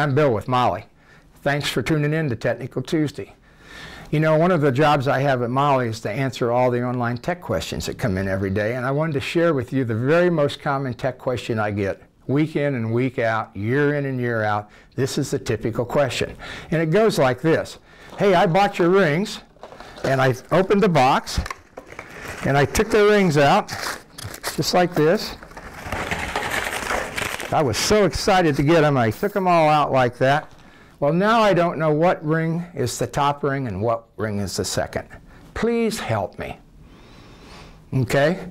I'm Bill with MAHLE. Thanks for tuning in to Technical Tuesday. You know, one of the jobs I have at MAHLE is to answer all the online tech questions that come in every day, and I wanted to share with you the very most common tech question I get week in and week out, year in and year out. This is the typical question. And it goes like this. Hey, I bought your rings, and I opened the box, and I took the rings out, just like this. I was so excited to get them, I took them all out like that. Well, now I don't know what ring is the top ring and what ring is the second. Please help me. Okay?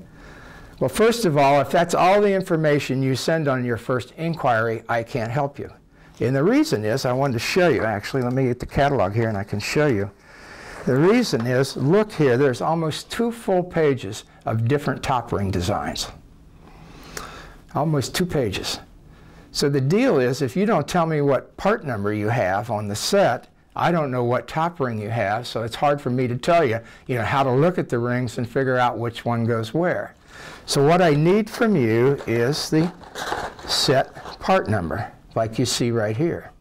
Well, first of all, if that's all the information you send on your first inquiry, I can't help you. And the reason is, I wanted to show you, actually, let me get the catalog here and I can show you. The reason is, look here, there's almost two full pages of different top ring designs. Almost two pages. So the deal is, if you don't tell me what part number you have on the set, I don't know what top ring you have, so it's hard for me to tell you, you know, how to look at the rings and figure out which one goes where. So what I need from you is the set part number, like you see right here.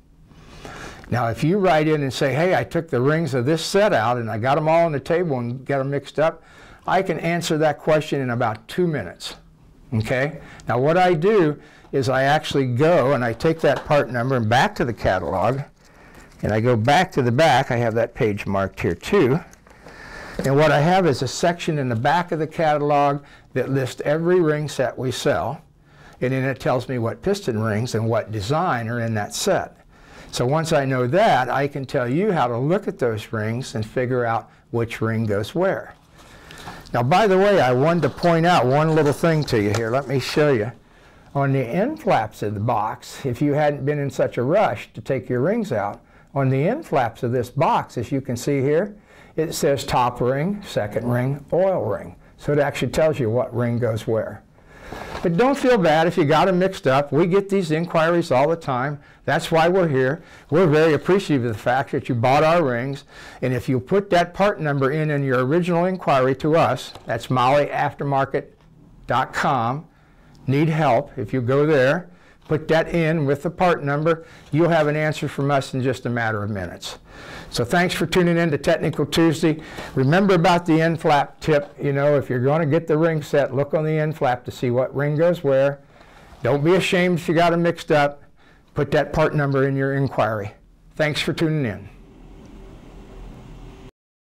Now, if you write in and say, hey, I took the rings of this set out and I got them all on the table and got them mixed up, I can answer that question in about two minutes. Okay? Now, what I do is I actually go and I take that part number and back to the catalog, and I go back to the back. I have that page marked here too. And what I have is a section in the back of the catalog that lists every ring set we sell. And then it tells me what piston rings and what design are in that set. So once I know that, I can tell you how to look at those rings and figure out which ring goes where. Now, by the way, I wanted to point out one little thing to you here. Let me show you. On the end flaps of the box, if you hadn't been in such a rush to take your rings out, on the end flaps of this box, as you can see here, it says top ring, second ring, oil ring. So it actually tells you what ring goes where. But don't feel bad if you got them mixed up. We get these inquiries all the time. That's why we're here. We're very appreciative of the fact that you bought our rings. And if you put that part number in in your original inquiry to us, that's mahleaftermarket.com. need help, if you go there, put that in with the part number, you'll have an answer from us in just a matter of minutes. So thanks for tuning in to Technical Tuesday. Remember about the end flap tip. You know, if you're going to get the ring set, look on the end flap to see what ring goes where. Don't be ashamed if you got them mixed up. Put that part number in your inquiry. Thanks for tuning in.